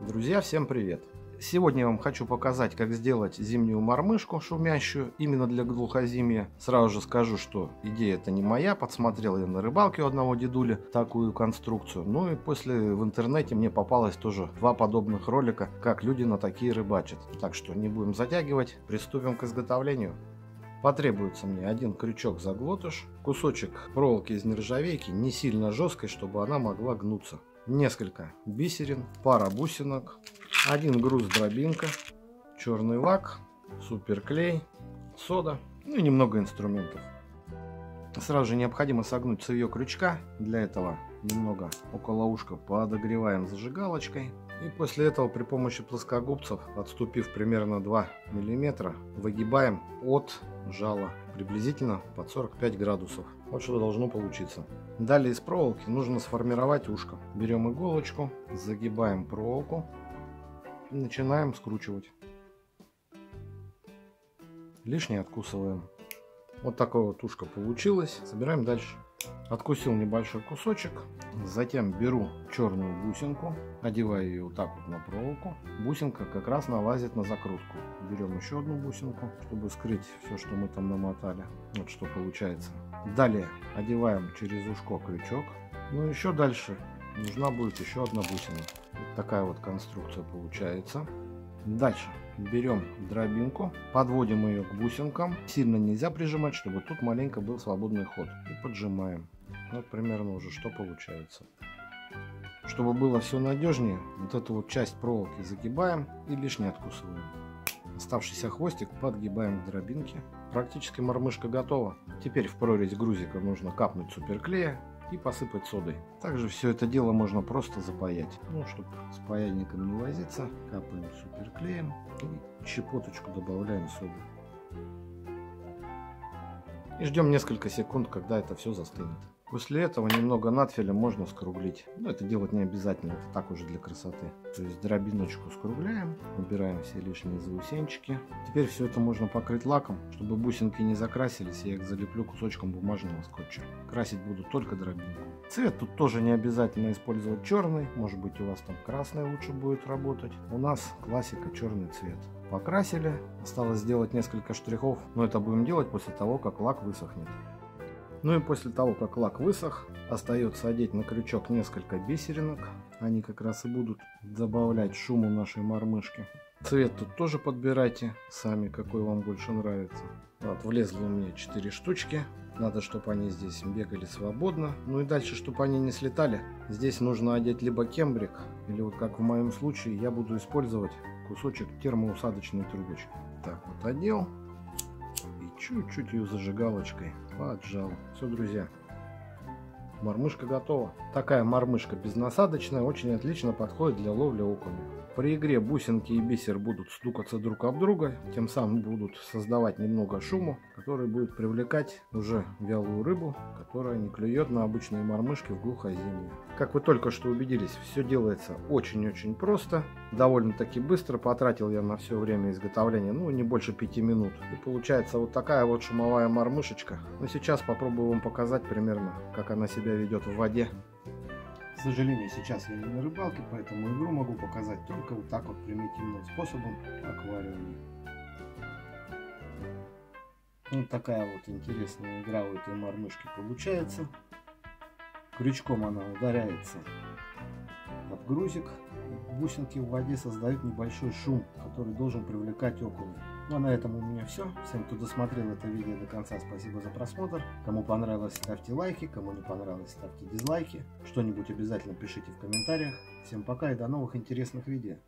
Друзья, всем привет! Сегодня я вам хочу показать, как сделать зимнюю мормышку шумящую, именно для глухозимья. Сразу же скажу, что идея это не моя, подсмотрел я на рыбалке у одного дедуля такую конструкцию. Ну и после в интернете мне попалось тоже два подобных ролика, как люди на такие рыбачат. Так что не будем затягивать, приступим к изготовлению. Потребуется мне один крючок заглотыш, кусочек проволоки из нержавейки, не сильно жесткой, чтобы она могла гнуться несколько бисерин, пара бусинок, один груз дробинка, черный лак, суперклей, сода ну и немного инструментов. Сразу же необходимо согнуть цевье крючка. Для этого немного около ушка подогреваем зажигалочкой. И после этого при помощи плоскогубцев, отступив примерно 2 мм, выгибаем от жала приблизительно под 45 градусов. Вот что должно получиться. Далее из проволоки нужно сформировать ушко. Берем иголочку, загибаем проволоку и начинаем скручивать. Лишнее откусываем. Вот такое вот ушко получилось. Собираем дальше. Откусил небольшой кусочек, затем беру черную бусинку, одеваю ее вот так вот на проволоку. Бусинка как раз налазит на закрутку. Берем еще одну бусинку, чтобы скрыть все, что мы там намотали. Вот что получается. Далее одеваем через ушко крючок. Ну еще дальше нужна будет еще одна бусина. Вот такая вот конструкция получается. Дальше берем дробинку, подводим ее к бусинкам. Сильно нельзя прижимать, чтобы тут маленько был свободный ход. И поджимаем. Вот примерно уже что получается. Чтобы было все надежнее, вот эту вот часть проволоки загибаем и лишнее откусываем. Оставшийся хвостик подгибаем к дробинке. Практически мормышка готова. Теперь в прорезь грузика нужно капнуть суперклея и посыпать содой. Также все это дело можно просто запаять. Ну, чтобы с паяльником не возиться, капаем суперклеем и щепоточку добавляем соды. И ждем несколько секунд, когда это все застынет. После этого немного надфиля можно скруглить. Но это делать не обязательно, это так уже для красоты. То есть дробиночку скругляем, убираем все лишние заусенчики. Теперь все это можно покрыть лаком, чтобы бусинки не закрасились, я их залеплю кусочком бумажного скотча. Красить буду только дробинку. Цвет тут тоже не обязательно использовать черный, может быть у вас там красный лучше будет работать. У нас классика черный цвет. Покрасили, осталось сделать несколько штрихов, но это будем делать после того, как лак высохнет. Ну и после того, как лак высох, остается одеть на крючок несколько бисеринок. Они как раз и будут добавлять шуму нашей мормышки. Цвет тут тоже подбирайте сами, какой вам больше нравится. Вот, влезли у меня 4 штучки. Надо, чтобы они здесь бегали свободно. Ну и дальше, чтобы они не слетали, здесь нужно одеть либо кембрик, или вот как в моем случае, я буду использовать кусочек термоусадочной трубочки. Так вот одел чуть-чуть ее зажигалочкой поджал. Все, друзья, мормышка готова. Такая мормышка безнасадочная очень отлично подходит для ловли окуня. При игре бусинки и бисер будут стукаться друг об друга, тем самым будут создавать немного шума, который будет привлекать уже вялую рыбу, которая не клюет на обычные мормышки в глухозимье. Как вы только что убедились, все делается очень-очень просто, довольно-таки быстро, потратил я на все время изготовления, ну не больше пяти минут. И получается вот такая вот шумовая мормышечка. Но сейчас попробую вам показать примерно, как она себя ведет в воде. К сожалению, сейчас я не на рыбалке, поэтому игру могу показать только вот так вот примитивным способом аквариуме. Вот такая вот интересная игра у этой мормышки получается. Крючком она ударяется об грузик. Бусинки в воде создают небольшой шум, который должен привлекать окуня. Ну а на этом у меня все. Всем, кто досмотрел это видео до конца, спасибо за просмотр. Кому понравилось, ставьте лайки. Кому не понравилось, ставьте дизлайки. Что-нибудь обязательно пишите в комментариях. Всем пока и до новых интересных видео.